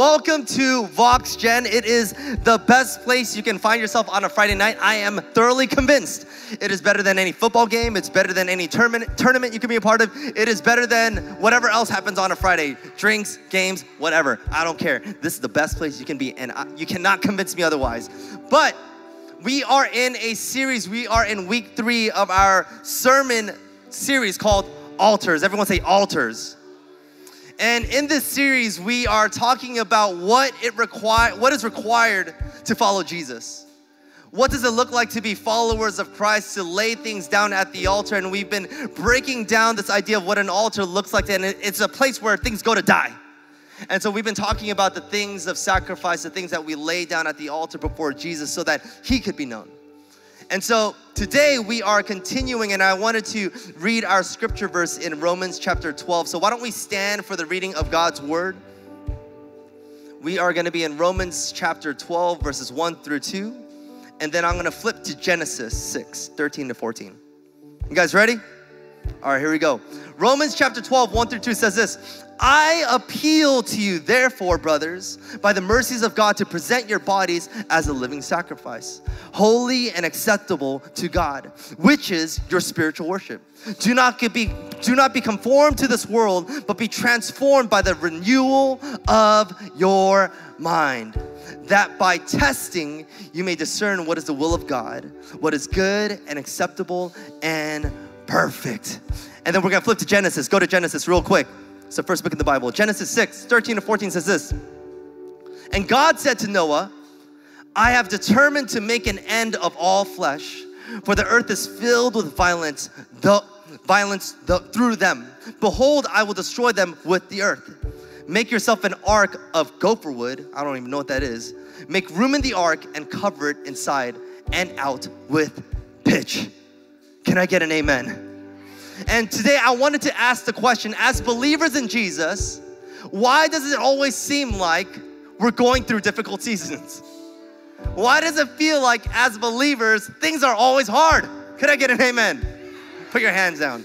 Welcome to Vox Gen. It is the best place you can find yourself on a Friday night. I am thoroughly convinced. It is better than any football game. It's better than any tournament you can be a part of. It is better than whatever else happens on a Friday. Drinks, games, whatever. I don't care. This is the best place you can be, and I, you cannot convince me otherwise. But we are in a series. We are in week three of our sermon series called Altars. Everyone say altars. And in this series, we are talking about what it require, what is required to follow Jesus. What does it look like to be followers of Christ, to lay things down at the altar? And we've been breaking down this idea of what an altar looks like, and it's a place where things go to die. And so we've been talking about the things of sacrifice, the things that we lay down at the altar before Jesus so that He could be known. And so today we are continuing, and I wanted to read our scripture verse in Romans chapter 12. So why don't we stand for the reading of God's word? We are going to be in Romans chapter 12, verses 1 through 2. And then I'm going to flip to Genesis 6, 13 to 14. You guys ready? All right, here we go. Romans chapter 12, 1 through 2 says this I appeal to you, therefore, brothers, by the mercies of God, to present your bodies as a living sacrifice, holy and acceptable to God, which is your spiritual worship. Do not be do not be conformed to this world, but be transformed by the renewal of your mind, that by testing you may discern what is the will of God, what is good and acceptable and perfect. And then we're gonna flip to Genesis. Go to Genesis real quick. It's the first book in the Bible. Genesis 6, 13 to 14 says this. And God said to Noah, I have determined to make an end of all flesh, for the earth is filled with violence, the violence the, through them. Behold, I will destroy them with the earth. Make yourself an ark of gopher wood. I don't even know what that is. Make room in the ark and cover it inside and out with pitch. Can I get an amen? And today I wanted to ask the question as believers in Jesus, why does it always seem like we're going through difficult seasons? Why does it feel like as believers things are always hard? Could I get an amen? Put your hands down.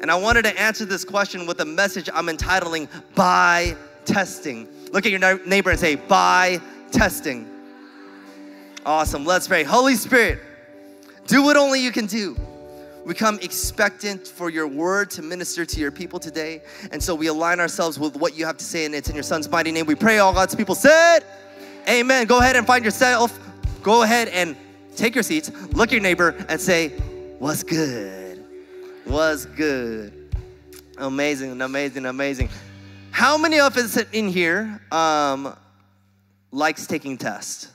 And I wanted to answer this question with a message I'm entitling By Testing. Look at your neighbor and say, By Testing. Awesome. Let's pray. Holy Spirit, do what only you can do. We come expectant for your word to minister to your people today. And so we align ourselves with what you have to say, and it's in your son's mighty name. We pray all God's people said, Amen. Go ahead and find yourself. Go ahead and take your seats, look your neighbor, and say, What's good? What's good? Amazing, amazing, amazing. How many of us in here um, likes taking tests?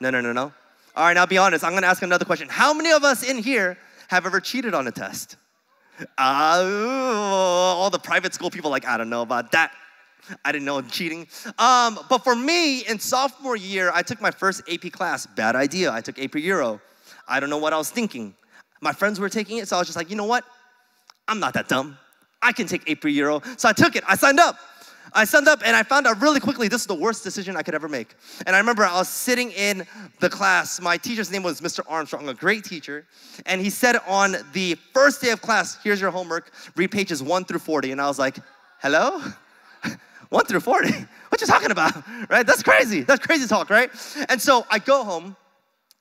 No, no, no, no. All right, now be honest. I'm gonna ask another question. How many of us in here have ever cheated on a test? Uh, all the private school people like, I don't know about that. I didn't know I'm cheating. Um, but for me, in sophomore year, I took my first AP class. Bad idea. I took AP Euro. I don't know what I was thinking. My friends were taking it, so I was just like, you know what? I'm not that dumb. I can take AP Euro. So I took it. I signed up. I signed up and I found out really quickly this is the worst decision I could ever make. And I remember I was sitting in the class. My teacher's name was Mr. Armstrong, a great teacher. And he said on the first day of class, here's your homework, read pages 1 through 40. And I was like, hello? 1 through 40? What you talking about? Right? That's crazy. That's crazy talk, right? And so I go home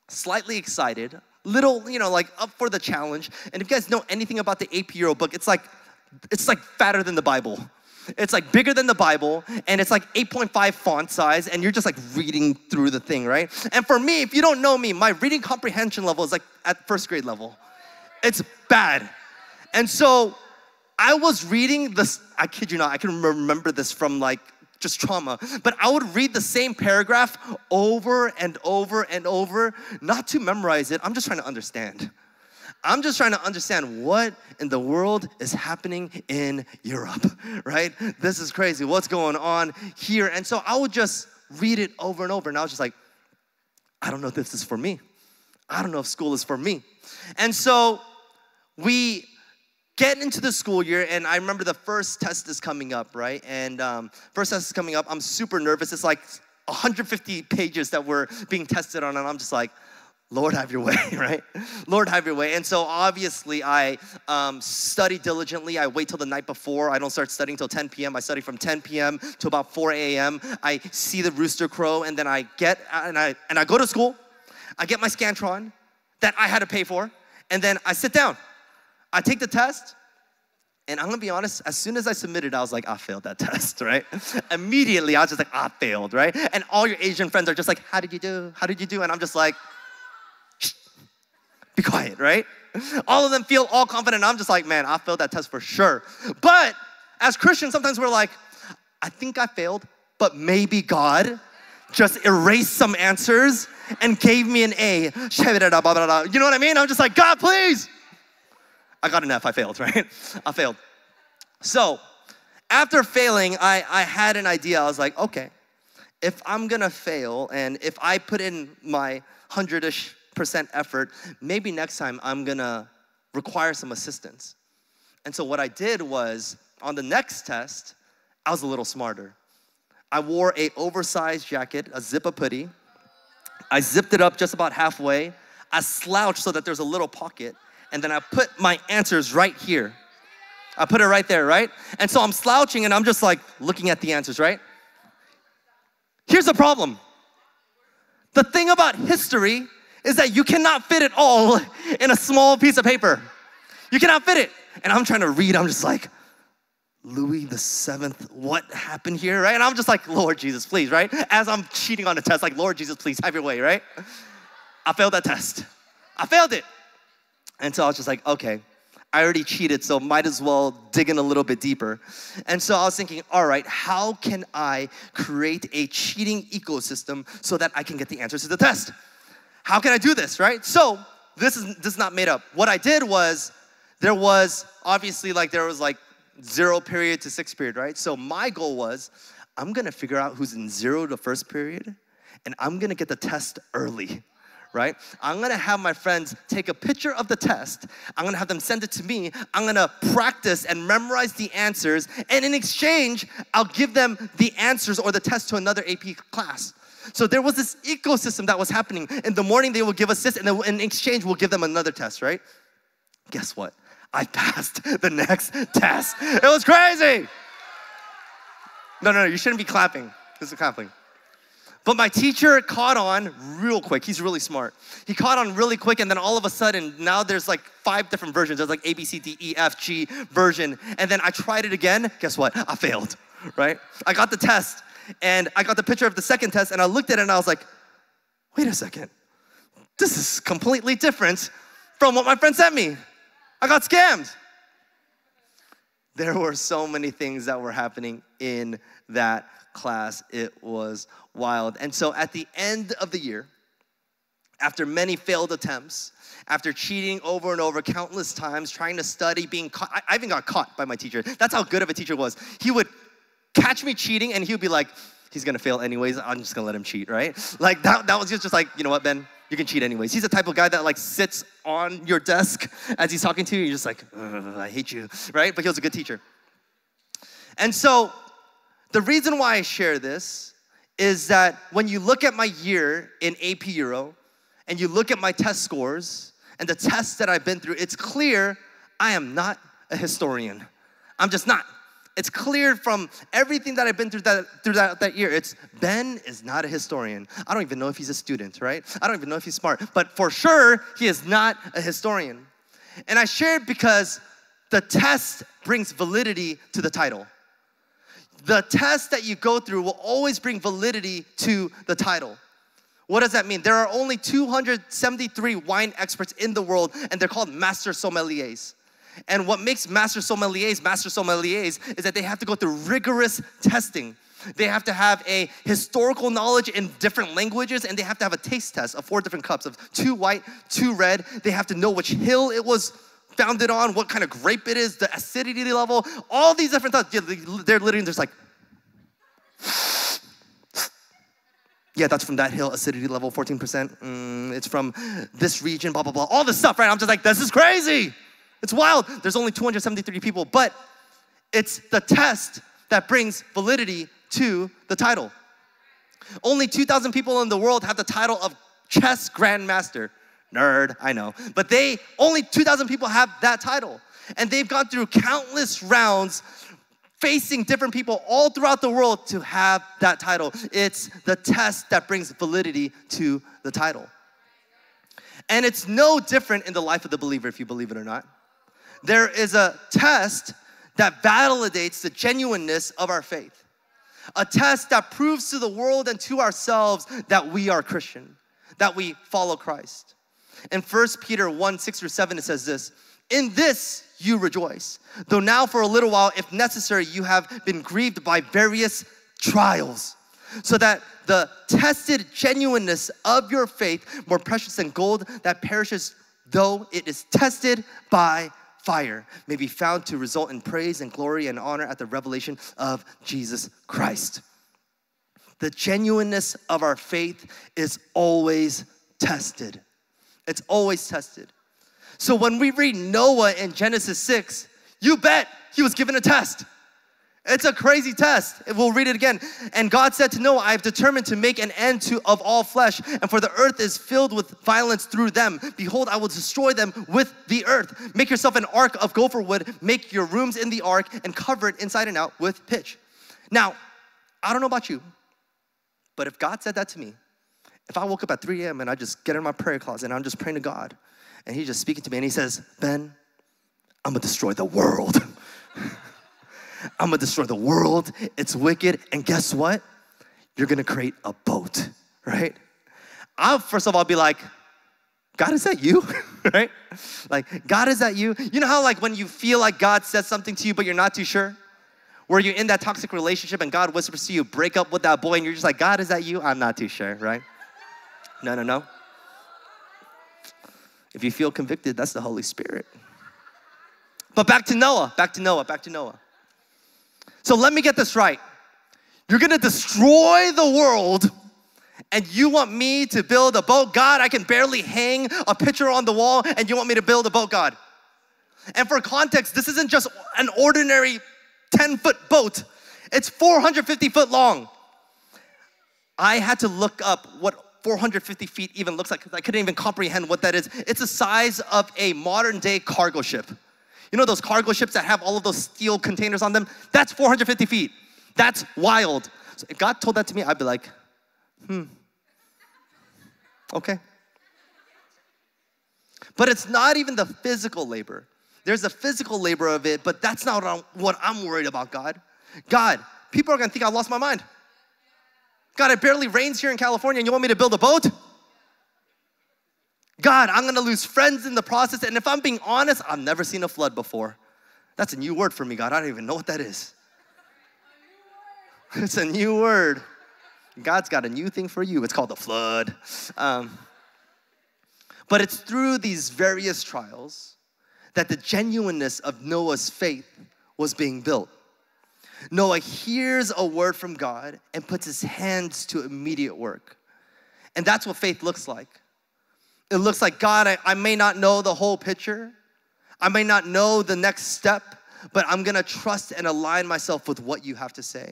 slightly excited, little, you know, like up for the challenge. And if you guys know anything about the AP Euro book, it's like it's like fatter than the Bible it's like bigger than the Bible, and it's like 8.5 font size, and you're just like reading through the thing, right? And for me, if you don't know me, my reading comprehension level is like at first grade level. It's bad. And so I was reading this, I kid you not, I can remember this from like just trauma, but I would read the same paragraph over and over and over, not to memorize it, I'm just trying to understand. I'm just trying to understand what in the world is happening in Europe, right? This is crazy. What's going on here? And so I would just read it over and over. And I was just like, I don't know if this is for me. I don't know if school is for me. And so we get into the school year, and I remember the first test is coming up, right? And um, first test is coming up. I'm super nervous. It's like 150 pages that we're being tested on, and I'm just like, Lord, have your way, right? Lord, have your way. And so obviously, I um, study diligently. I wait till the night before. I don't start studying till 10 p.m. I study from 10 p.m. to about 4 a.m. I see the rooster crow, and then I get and I and I go to school. I get my Scantron that I had to pay for, and then I sit down. I take the test, and I'm gonna be honest, as soon as I submitted, I was like, I failed that test, right? Immediately, I was just like, I failed, right? And all your Asian friends are just like, How did you do? How did you do? And I'm just like, be quiet, right? All of them feel all confident. I'm just like, man, I failed that test for sure. But as Christians, sometimes we're like, I think I failed, but maybe God just erased some answers and gave me an A. You know what I mean? I'm just like, God, please. I got an F, I failed, right? I failed. So, after failing, I, I had an idea. I was like, okay, if I'm gonna fail and if I put in my hundred ish percent effort, maybe next time I'm gonna require some assistance. And so what I did was on the next test, I was a little smarter. I wore a oversized jacket, a zip up hoodie. I zipped it up just about halfway. I slouched so that there's a little pocket, and then I put my answers right here. I put it right there, right? And so I'm slouching and I'm just like looking at the answers, right? Here's the problem. The thing about history is that you cannot fit it all in a small piece of paper. You cannot fit it. And I'm trying to read, I'm just like, Louis the seventh, what happened here, right? And I'm just like, Lord Jesus, please, right? As I'm cheating on the test, like, Lord Jesus, please, have your way, right? I failed that test. I failed it. And so I was just like, okay, I already cheated, so might as well dig in a little bit deeper. And so I was thinking, all right, how can I create a cheating ecosystem so that I can get the answers to the test? How can I do this, right? So this is this is not made up. What I did was there was obviously like there was like zero period to six period, right? So my goal was I'm gonna figure out who's in zero to first period, and I'm gonna get the test early. Right? I'm gonna have my friends take a picture of the test. I'm gonna have them send it to me. I'm gonna practice and memorize the answers. And in exchange, I'll give them the answers or the test to another AP class. So there was this ecosystem that was happening. In the morning, they will give us this, and then in exchange, we'll give them another test, right? Guess what? I passed the next test. It was crazy. No, no, no, you shouldn't be clapping. This is clapping. But my teacher caught on real quick. He's really smart. He caught on really quick, and then all of a sudden, now there's like five different versions. There's like A, B, C, D, E, F, G version. And then I tried it again. Guess what? I failed, right? I got the test, and I got the picture of the second test and I looked at it and I was like, wait a second, this is completely different from what my friend sent me. I got scammed. There were so many things that were happening in that class. It was wild. And so at the end of the year, after many failed attempts, after cheating over and over countless times, trying to study, being caught, I even got caught by my teacher. That's how good of a teacher was. He would catch me cheating and he would be like, he's gonna fail anyways, I'm just gonna let him cheat, right? Like that, that was just like, you know what, Ben, you can cheat anyways. He's the type of guy that like sits on your desk as he's talking to you, you're just like, I hate you, right? But he was a good teacher. And so the reason why I share this is that when you look at my year in AP Euro and you look at my test scores and the tests that I've been through, it's clear I am not a historian. I'm just not. It's clear from everything that I've been through that through that, that year. It's Ben is not a historian. I don't even know if he's a student, right? I don't even know if he's smart, but for sure he is not a historian. And I shared because the test brings validity to the title. The test that you go through will always bring validity to the title. What does that mean? There are only 273 wine experts in the world, and they're called master sommeliers. And what makes master sommeliers master sommeliers is that they have to go through rigorous testing. They have to have a historical knowledge in different languages, and they have to have a taste test of four different cups of two white, two red. They have to know which hill it was founded on, what kind of grape it is, the acidity level, all these different thoughts. They're literally just like, yeah, that's from that hill, acidity level 14%. Mm, it's from this region, blah, blah, blah. All this stuff, right? I'm just like, this is crazy. It's wild. There's only 273 people, but it's the test that brings validity to the title. Only 2,000 people in the world have the title of chess grandmaster, Nerd, I know. But they, only 2,000 people have that title. And they've gone through countless rounds facing different people all throughout the world to have that title. It's the test that brings validity to the title. And it's no different in the life of the believer, if you believe it or not. There is a test that validates the genuineness of our faith, a test that proves to the world and to ourselves that we are Christian, that we follow Christ. In 1 Peter 1 6 or 7, it says this In this you rejoice, though now for a little while, if necessary, you have been grieved by various trials, so that the tested genuineness of your faith, more precious than gold that perishes, though it is tested by fire, may be found to result in praise and glory and honor at the revelation of Jesus Christ. The genuineness of our faith is always tested. It's always tested. So when we read Noah in Genesis 6, you bet he was given a test. It's a crazy test. We'll read it again. And God said to Noah, I have determined to make an end to of all flesh, and for the earth is filled with violence through them. Behold, I will destroy them with the earth. Make yourself an ark of gopher wood, make your rooms in the ark, and cover it inside and out with pitch. Now, I don't know about you, but if God said that to me, if I woke up at 3 a.m. and I just get in my prayer closet and I'm just praying to God, and He's just speaking to me, and He says, Ben, I'm gonna destroy the world. I'm gonna destroy the world. It's wicked. And guess what? You're gonna create a boat, right? I'll first of all be like, God, is that you? right? Like, God, is that you? You know how, like, when you feel like God says something to you, but you're not too sure? Where you're in that toxic relationship and God whispers to you, break up with that boy, and you're just like, God, is that you? I'm not too sure, right? No, no, no. If you feel convicted, that's the Holy Spirit. But back to Noah, back to Noah, back to Noah. So let me get this right. You're gonna destroy the world and you want me to build a boat? God, I can barely hang a picture on the wall and you want me to build a boat, God. And for context, this isn't just an ordinary 10 foot boat, it's 450 foot long. I had to look up what 450 feet even looks like because I couldn't even comprehend what that is. It's the size of a modern day cargo ship. You know those cargo ships that have all of those steel containers on them? That's 450 feet. That's wild. So if God told that to me, I'd be like, hmm, okay. But it's not even the physical labor. There's the physical labor of it, but that's not what I'm, what I'm worried about, God. God, people are gonna think I lost my mind. God, it barely rains here in California and you want me to build a boat? God, I'm gonna lose friends in the process. And if I'm being honest, I've never seen a flood before. That's a new word for me, God. I don't even know what that is. It's a new word. God's got a new thing for you. It's called the flood. Um, but it's through these various trials that the genuineness of Noah's faith was being built. Noah hears a word from God and puts his hands to immediate work. And that's what faith looks like. It looks like, God, I, I may not know the whole picture, I may not know the next step, but I'm gonna trust and align myself with what you have to say.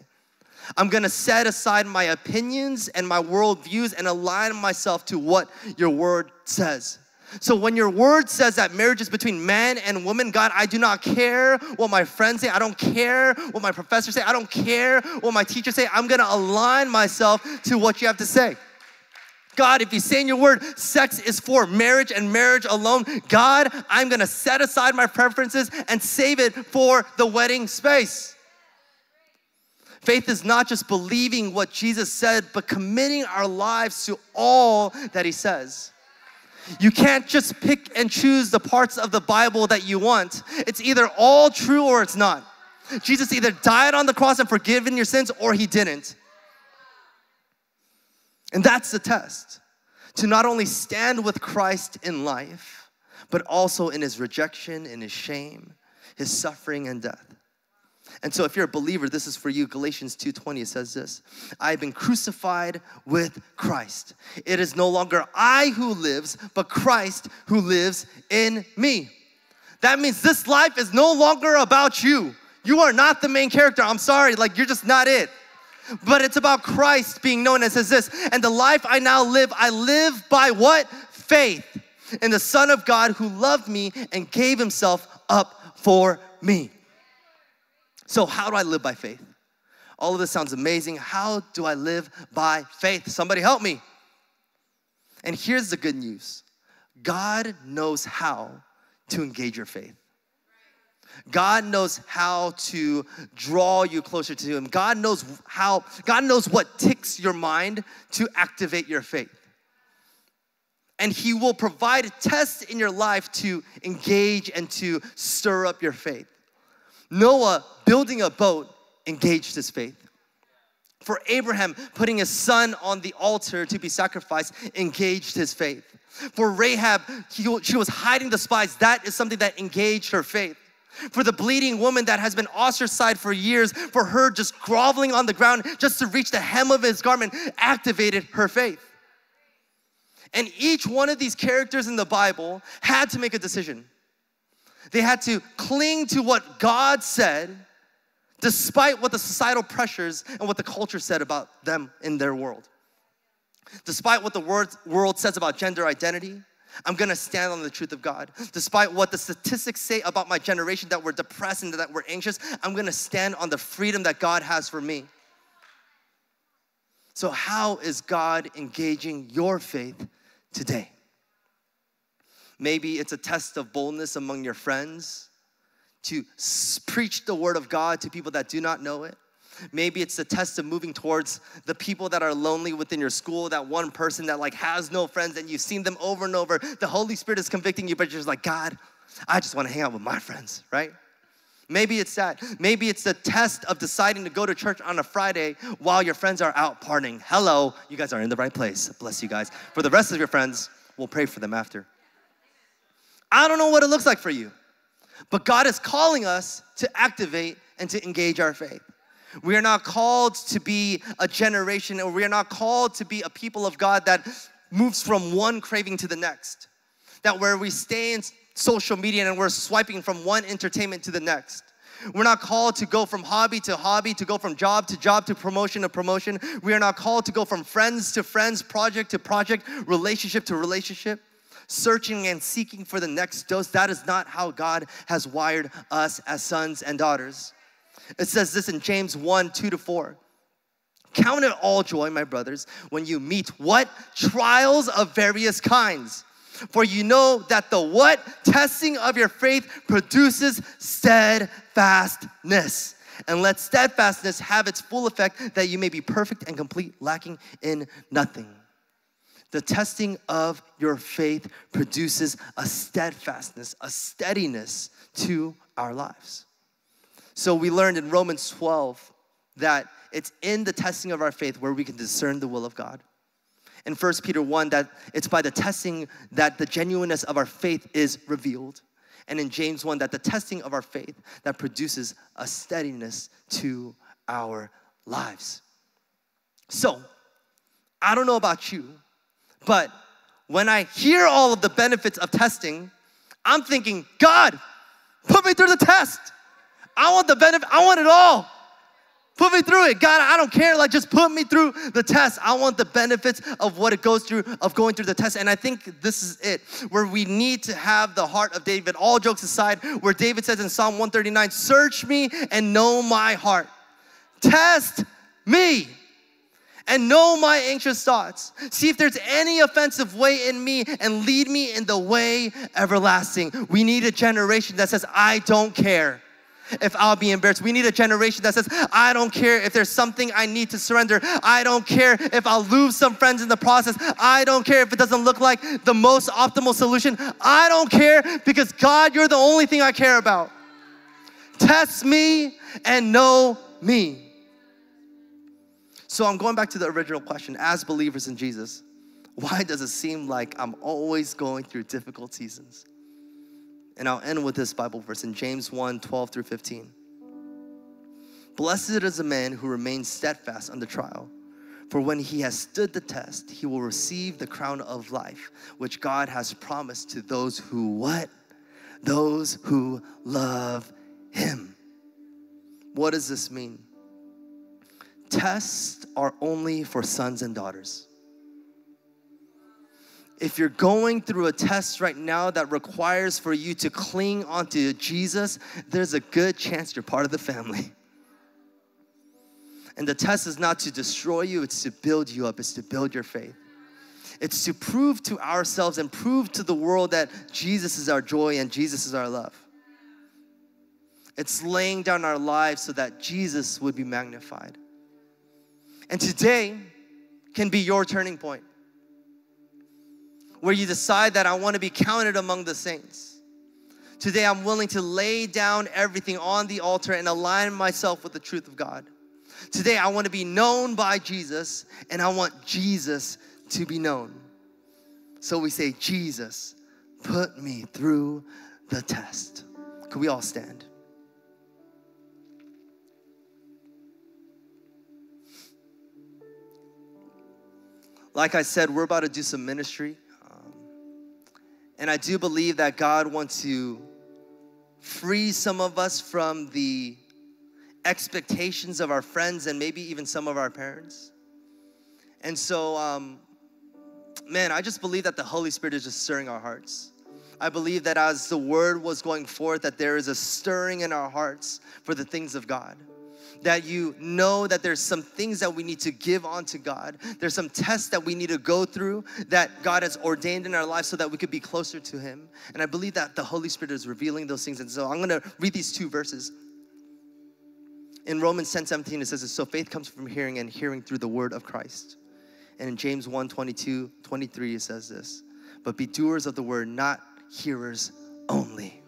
I'm gonna set aside my opinions and my worldviews and align myself to what your word says. So when your word says that marriage is between man and woman, God, I do not care what my friends say. I don't care what my professors say. I don't care what my teachers say. I'm gonna align myself to what you have to say. God, if you say in your word, sex is for marriage and marriage alone, God, I'm gonna set aside my preferences and save it for the wedding space. Faith is not just believing what Jesus said, but committing our lives to all that He says. You can't just pick and choose the parts of the Bible that you want. It's either all true or it's not. Jesus either died on the cross and forgiven your sins or he didn't. And that's the test to not only stand with Christ in life, but also in his rejection, in his shame, his suffering and death. And so if you're a believer, this is for you. Galatians 2:20 it says this. I have been crucified with Christ. It is no longer I who lives, but Christ who lives in me. That means this life is no longer about you. You are not the main character. I'm sorry, like you're just not it. But it's about Christ being known. It says this, and the life I now live, I live by what? Faith in the Son of God who loved me and gave himself up for me. So, how do I live by faith? All of this sounds amazing. How do I live by faith? Somebody help me. And here's the good news God knows how to engage your faith. God knows how to draw you closer to Him. God knows how, God knows what ticks your mind to activate your faith. And He will provide tests in your life to engage and to stir up your faith. Noah, building a boat, engaged his faith. For Abraham, putting his son on the altar to be sacrificed, engaged his faith. For Rahab, she was hiding the spies. That is something that engaged her faith. For the bleeding woman that has been ostracized for years, for her just groveling on the ground just to reach the hem of his garment, activated her faith. And each one of these characters in the Bible had to make a decision. They had to cling to what God said, despite what the societal pressures and what the culture said about them in their world. Despite what the world says about gender identity, I'm gonna stand on the truth of God. Despite what the statistics say about my generation that we're depressed and that we're anxious, I'm gonna stand on the freedom that God has for me. So, how is God engaging your faith today? Maybe it's a test of boldness among your friends to preach the word of God to people that do not know it. Maybe it's a test of moving towards the people that are lonely within your school, that one person that like has no friends and you've seen them over and over. The Holy Spirit is convicting you, but you're just like, God, I just want to hang out with my friends, right? Maybe it's that. Maybe it's the test of deciding to go to church on a Friday while your friends are out partying. Hello, you guys are in the right place. Bless you guys. For the rest of your friends, we'll pray for them after. I don't know what it looks like for you, but God is calling us to activate and to engage our faith. We are not called to be a generation, or we are not called to be a people of God that moves from one craving to the next. That where we stay in social media and we're swiping from one entertainment to the next. We're not called to go from hobby to hobby, to go from job to job, to promotion to promotion. We are not called to go from friends to friends, project to project, relationship to relationship, searching and seeking for the next dose. That is not how God has wired us as sons and daughters. It says this in James 1 2 to 4. Count it all joy, my brothers, when you meet what? Trials of various kinds. For you know that the what? Testing of your faith produces steadfastness. And let steadfastness have its full effect that you may be perfect and complete, lacking in nothing. The testing of your faith produces a steadfastness, a steadiness to our lives. So we learned in Romans 12 that it's in the testing of our faith where we can discern the will of God. In 1 Peter 1, that it's by the testing that the genuineness of our faith is revealed. And in James 1, that the testing of our faith that produces a steadiness to our lives. So, I don't know about you, but when I hear all of the benefits of testing, I'm thinking, God, put me through the test. I want the benefit, I want it all. Put me through it. God, I don't care. Like, just put me through the test. I want the benefits of what it goes through, of going through the test. And I think this is it, where we need to have the heart of David. All jokes aside, where David says in Psalm 139 Search me and know my heart. Test me and know my anxious thoughts. See if there's any offensive way in me and lead me in the way everlasting. We need a generation that says, I don't care if I'll be embarrassed. We need a generation that says, I don't care if there's something I need to surrender. I don't care if I'll lose some friends in the process. I don't care if it doesn't look like the most optimal solution. I don't care because God, you're the only thing I care about. Test me and know me. So I'm going back to the original question as believers in Jesus, why does it seem like I'm always going through difficult seasons? And I'll end with this Bible verse in James 1 12 through 15. Blessed is a man who remains steadfast under trial. For when he has stood the test, he will receive the crown of life, which God has promised to those who what? Those who love him. What does this mean? Tests are only for sons and daughters. If you're going through a test right now that requires for you to cling onto Jesus, there's a good chance you're part of the family. And the test is not to destroy you, it's to build you up, it's to build your faith. It's to prove to ourselves and prove to the world that Jesus is our joy and Jesus is our love. It's laying down our lives so that Jesus would be magnified. And today can be your turning point where you decide that I want to be counted among the saints. Today, I'm willing to lay down everything on the altar and align myself with the truth of God. Today, I want to be known by Jesus and I want Jesus to be known. So we say, Jesus, put me through the test. Could we all stand? Like I said, we're about to do some ministry. And I do believe that God wants to free some of us from the expectations of our friends and maybe even some of our parents. And so, um, man, I just believe that the Holy Spirit is just stirring our hearts. I believe that as the word was going forth, that there is a stirring in our hearts for the things of God that you know that there's some things that we need to give onto God. There's some tests that we need to go through that God has ordained in our lives so that we could be closer to Him. And I believe that the Holy Spirit is revealing those things. And so I'm gonna read these two verses. In Romans 10 17, it says so faith comes from hearing and hearing through the word of Christ. And in James 1 22, 23, it says this, but be doers of the word, not hearers only.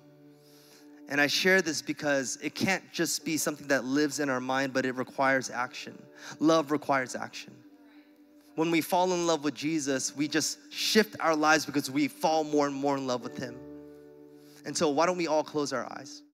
And I share this because it can't just be something that lives in our mind, but it requires action. Love requires action. When we fall in love with Jesus, we just shift our lives because we fall more and more in love with Him. And so, why don't we all close our eyes?